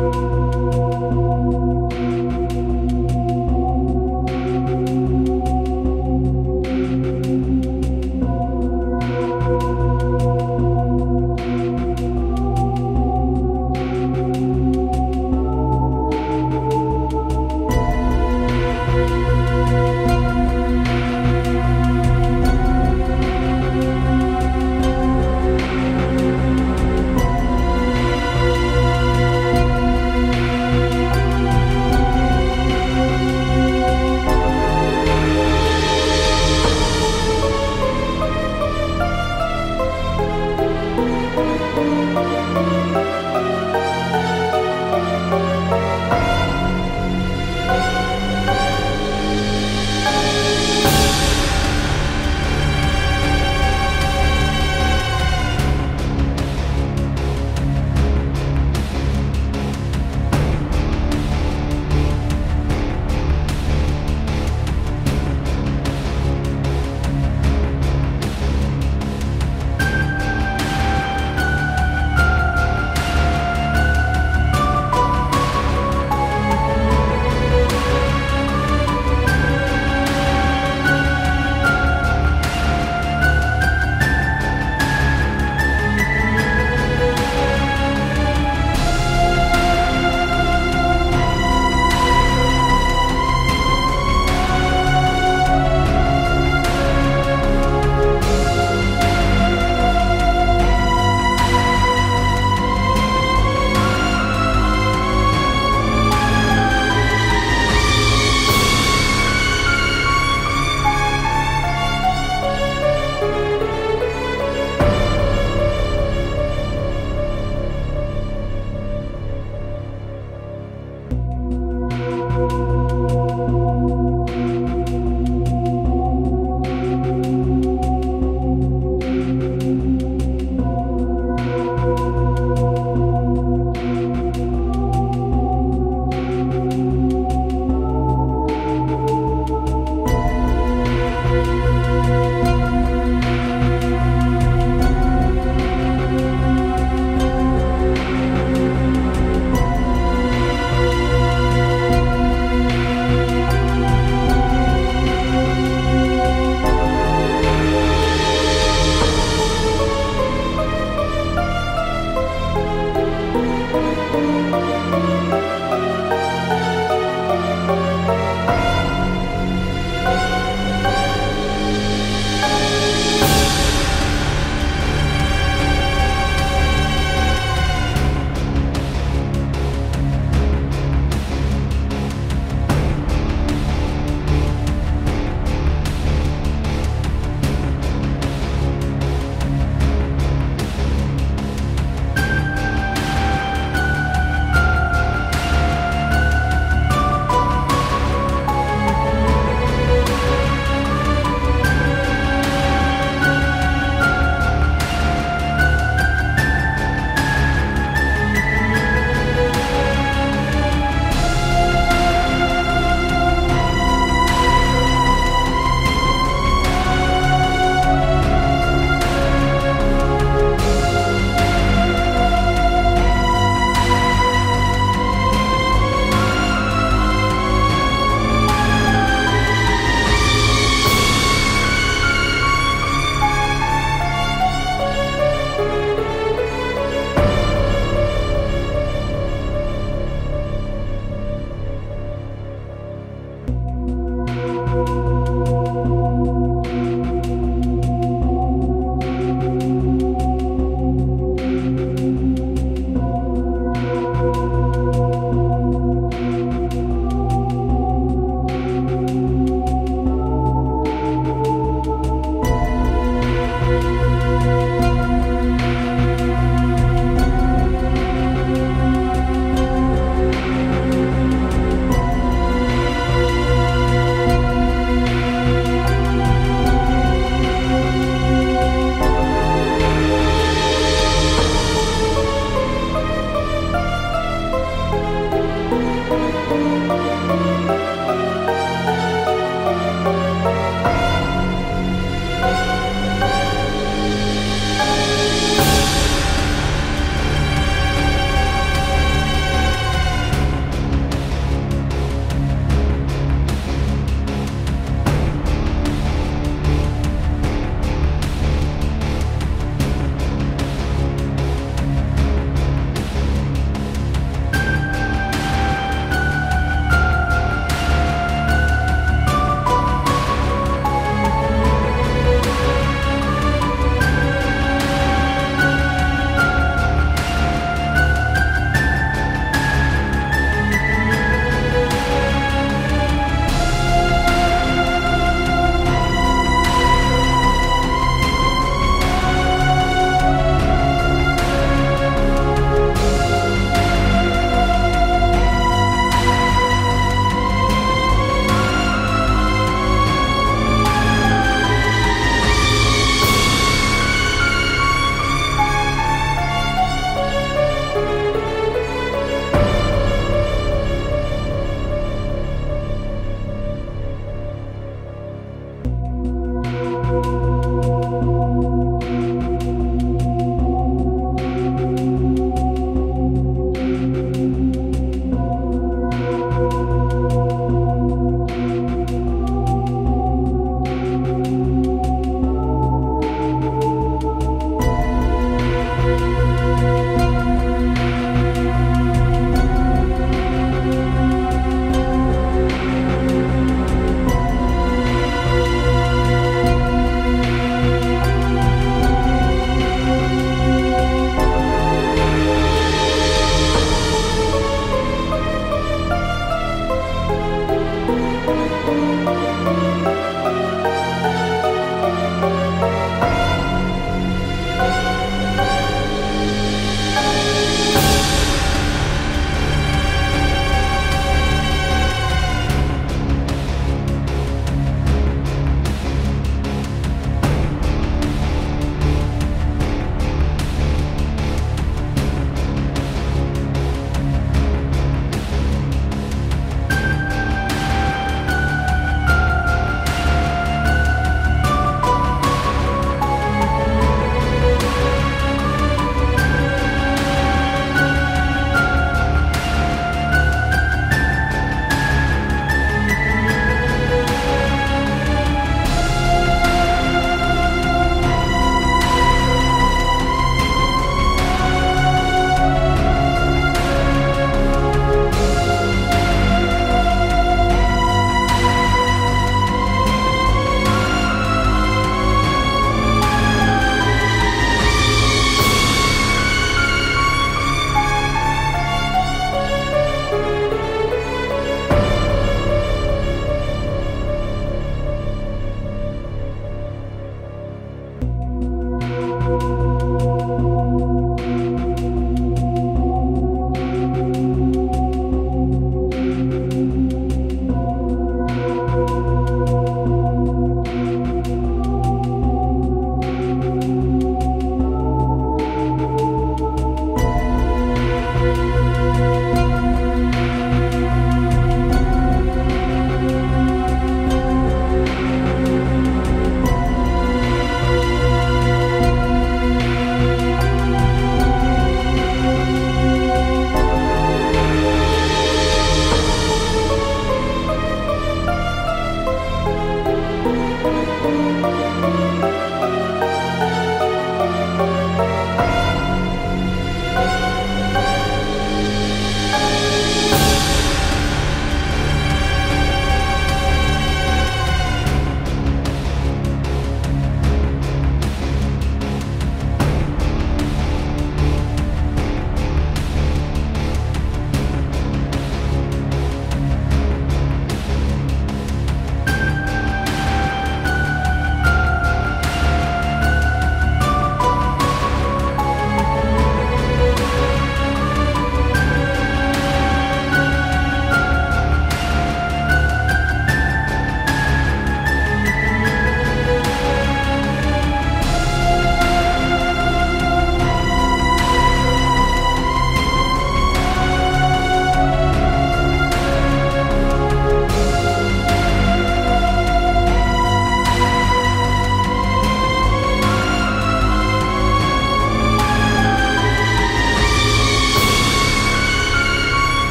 Música